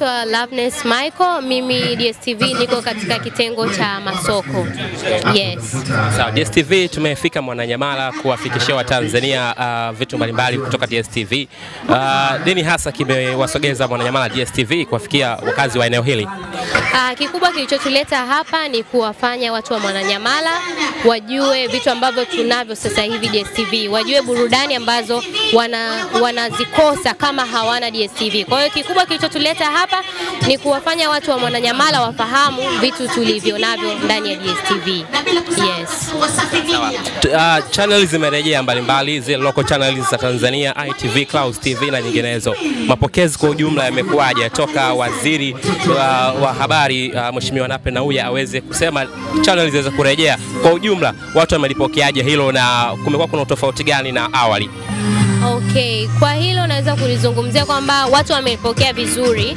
Naitwa Loveness Michael, mimi DSTV niko katika kitengo cha masoko. Yes. Sawa, DSTV tumefika Mwananyamala kuwafikishia Watanzania uh, vitu mbalimbali kutoka DSTV. Uh, nini hasa kimewasogeza Mwananyamala DSTV kuwafikia wakazi wa eneo hili? Uh, kikubwa kilichotuleta hapa ni kuwafanya watu wa Mwananyamala wajue vitu ambavyo tunavyo sasa hivi DSTV, wajue burudani ambazo wana, wanazikosa kama hawana DSTV. Kwa hiyo kikubwa kilichotuleta hapa ni kuwafanya watu wa Mwananyamala wafahamu vitu tulivyo navyo ndani ya DSTV. Yes. Uh, channel zimerejea mbalimbali, zile local channels za Tanzania, ITV, Clouds TV na nyinginezo. Mapokezi kwa ujumla yamekuwaje toka waziri wa, wa habari uh, Mheshimiwa Nape Nnauye aweze kusema channel ziweze kurejea kwa ujumla, watu wamelipokeaje hilo na kumekuwa kuna utofauti gani na awali? Okay, kwa hilo naweza kulizungumzia kwamba watu wamepokea vizuri.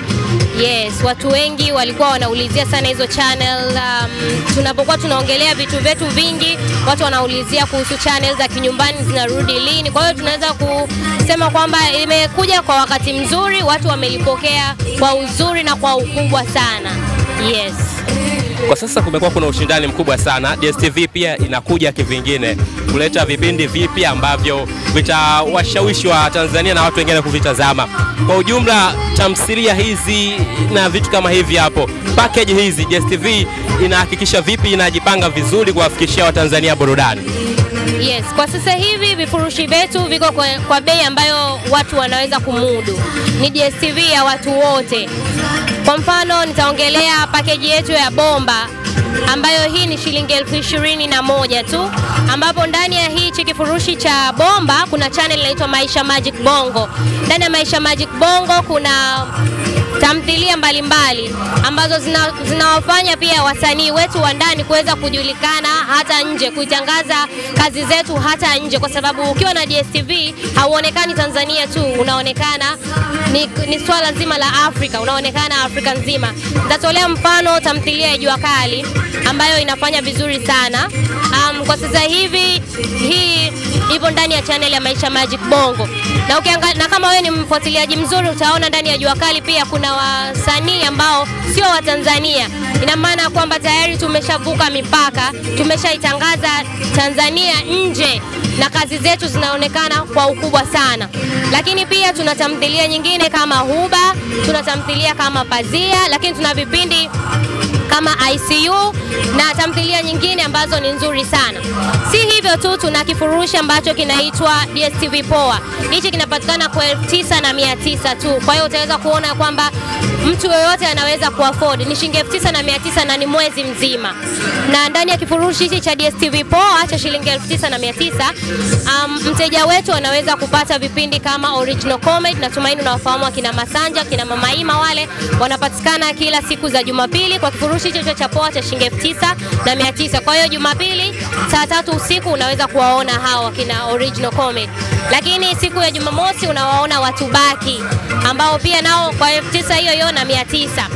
Yes, watu wengi walikuwa wanaulizia sana hizo channel. Um, tunapokuwa tunaongelea vitu vyetu vingi, watu wanaulizia kuhusu channel za kinyumbani zinarudi lini. Kwa hiyo tunaweza kusema kwamba imekuja kwa wakati mzuri, watu wamelipokea kwa uzuri na kwa ukubwa sana. Yes. Kwa sasa kumekuwa kuna ushindani mkubwa sana. DSTV pia inakuja kivingine kuleta vipindi vipi ambavyo vitawashawishi wa Tanzania na watu wengine kuvitazama. Kwa ujumla, tamthilia hizi na vitu kama hivi hapo, package hizi DSTV inahakikisha vipi inajipanga vizuri kuwafikishia Watanzania burudani? Yes, kwa sasa hivi vifurushi vyetu viko kwa, kwa bei ambayo watu wanaweza kumudu. Ni DSTV ya watu wote. Kwa mfano nitaongelea pakeji yetu ya bomba ambayo hii ni shilingi elfu ishirini na moja tu, ambapo ndani ya hichi kifurushi cha bomba kuna channel inaitwa Maisha Magic Bongo. Ndani ya Maisha Magic Bongo kuna tamthilia mbalimbali ambazo zinawafanya zina- pia wasanii wetu wa ndani kuweza kujulikana hata nje, kuitangaza kazi zetu hata nje, kwa sababu ukiwa na DSTV hauonekani Tanzania tu, unaonekana ni, ni swala zima la Afrika, unaonekana Afrika nzima. Nitatolea mfano tamthilia ya Jua Kali ambayo inafanya vizuri sana. Um, kwa sasa hivi hii ipo ndani ya channel ya Maisha Magic Bongo na, ukianga, na kama wewe ni mfuatiliaji mzuri utaona ndani ya Jua Kali pia kuna wasanii ambao sio wa Tanzania. Ina maana kwamba tayari tumeshavuka mipaka, tumeshaitangaza Tanzania nje na kazi zetu zinaonekana kwa ukubwa sana. Lakini pia tuna tamthilia nyingine kama Huba, tuna tamthilia kama Pazia, lakini tuna vipindi kama ICU na tamthilia nyingine ambazo ni nzuri sana. Si hivyo tu, tuna kifurushi ambacho kinaitwa DSTV Poa. Hichi kinapatikana kwa elfu tisa na mia tisa tu. Kwa hiyo utaweza kuona kwamba mtu yoyote anaweza kuafford. Ni shilingi elfu tisa na mia tisa na ni mwezi mzima. Na ndani ya kifurushi hichi cha DSTV Poa cha shilingi elfu tisa na mia tisa um, mteja wetu anaweza kupata vipindi kama original comedy. Natumaini unawafahamu akina Masanja, akina Mamaima, wale wanapatikana kila siku za Jumapili kwa kifurushi hicho cha poa cha shilingi elfu tisa na mia tisa. Kwa hiyo Jumapili saa tatu usiku unaweza kuwaona hao wakina original comedy, lakini siku ya Jumamosi unawaona watu baki ambao pia nao kwa elfu tisa hiyo hiyo na mia tisa.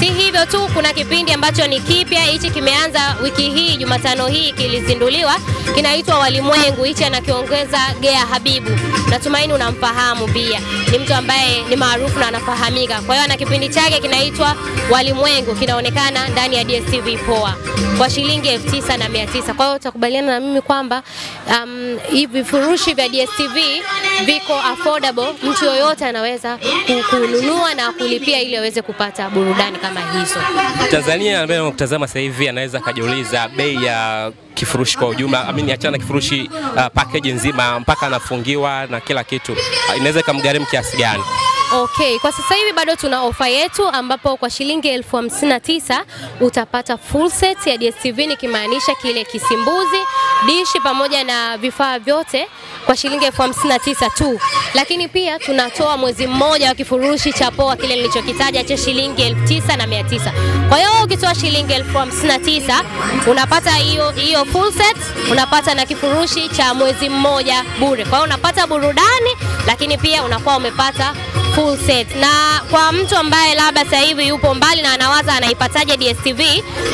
Si hivyo tu, kuna kipindi ambacho ni kipya, hichi kimeanza wiki hii, Jumatano hii kilizinduliwa, kinaitwa Walimwengu. Hichi anakiongeza Gea Habibu, natumaini unamfahamu pia, ni mtu ambaye ni maarufu na anafahamika. Kwa hiyo ana kipindi chake kinaitwa Walimwengu, kinaonekana ndani ya DSTV Poa. Kwa shilingi elfu tisa na mia tisa. Kwa hiyo utakubaliana na mimi kwamba um, hivi vifurushi vya DSTV viko affordable, mtu yoyote anaweza kununua na kulipia ili aweze kupata burudani kama hizo. Tanzania ambaye anakutazama sasa hivi anaweza akajiuliza bei ya kifurushi kwa ujumla, amini achana kifurushi uh, package nzima mpaka anafungiwa na kila kitu, uh, inaweza ikamgharimu kiasi gani? Okay, kwa sasa hivi bado tuna ofa yetu ambapo kwa shilingi elfu hamsini na tisa utapata full set ya DSTV nikimaanisha kile kisimbuzi, dishi pamoja na vifaa vyote kwa shilingi elfu hamsini tisa tu, lakini pia tunatoa mwezi mmoja wa kifurushi cha poa kile nilichokitaja cha shilingi elfu tisa na mia tisa. Kwa hiyo ukitoa shilingi elfu hamsini tisa unapata hiyo hiyo full set, unapata na kifurushi cha mwezi mmoja bure. Kwa hiyo unapata burudani, lakini pia unakuwa umepata full set. Na kwa mtu ambaye labda sasa hivi yupo mbali na anawaza anaipataje DSTV,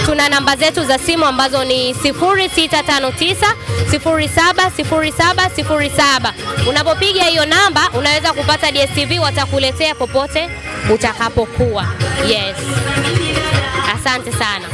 tuna namba zetu za simu ambazo ni 0659 070707. Unapopiga hiyo namba unaweza kupata DSTV, watakuletea popote utakapokuwa. Yes, asante sana.